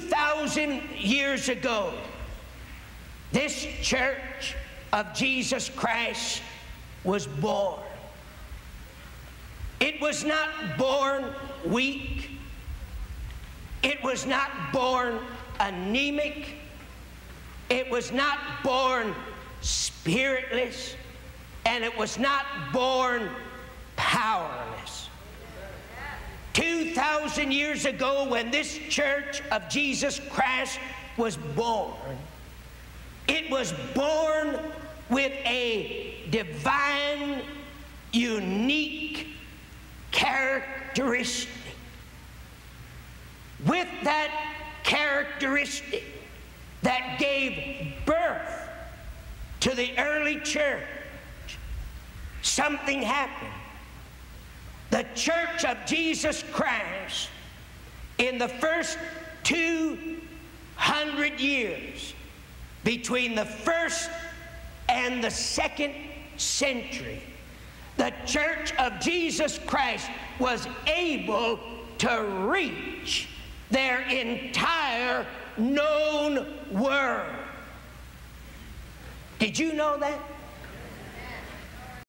2,000 years ago, this church of Jesus Christ was born. It was not born weak. It was not born anemic. It was not born spiritless. And it was not born powerless. 2,000 years ago, when this church of Jesus Christ was born, it was born with a divine, unique characteristic. With that characteristic that gave birth to the early church, something happened. The church of Jesus Christ, in the first 200 years, between the first and the second century, the church of Jesus Christ was able to reach their entire known world. Did you know that?